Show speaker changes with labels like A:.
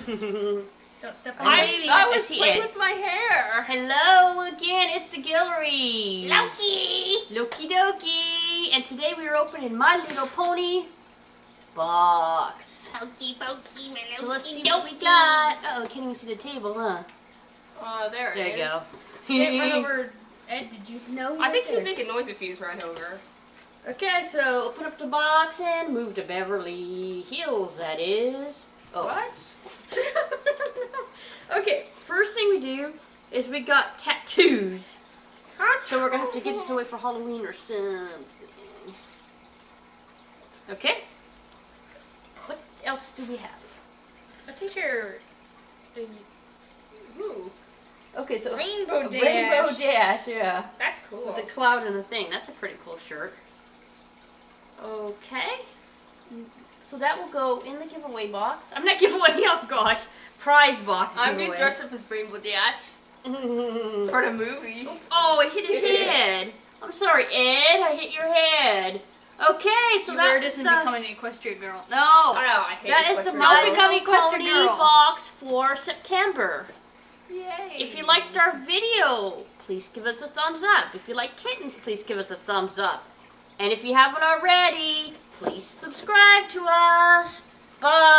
A: Don't step on
B: I-
A: baby.
B: I
C: I was playing
B: it.
C: with my hair.
B: Hello again, it's the Guillory.
A: Loki.
B: Loki dokie. And today we are opening My Little Pony box.
A: Pokey pokey, my
B: So let's see
A: Loki
B: what we got. Uh oh, can't even see the table, huh?
C: Oh, there it
B: There
C: is.
B: you go.
A: Run over. Ed, did you?
B: know?
C: I think
B: right
C: he'd
B: there.
C: make a noise if he's was run over.
B: Okay, so open up the box and move to Beverly Hills, that is. Oh.
C: What?
B: Okay, first thing we do is we got tattoos. So we're gonna have to get this away for Halloween or something. Okay. What else do we have?
A: A t-shirt.
C: Ooh,
B: Okay, so
A: Rainbow dash.
B: Rainbow dash, yeah.
C: that's cool.
B: With a cloud and a thing. That's a pretty cool shirt. So that will go in the giveaway box. I'm not giveaway, oh gosh. Prize box.
C: I'm gonna
B: giveaway.
C: dress up as Rainbow Dash for the movie.
B: Oh, it hit his head. I'm sorry, Ed. I hit your head. Okay, so
A: you wear this
B: the,
A: become an equestrian girl. No.
C: Oh, no, I hate
B: that is the
C: equestrian
B: My
A: Don't
C: girls.
A: become Equestrian Girl.
B: box for September.
C: Yay.
B: If you liked our video, please give us a thumbs up. If you like kittens, please give us a thumbs up. And if you haven't already, please subscribe to us.
C: Bye.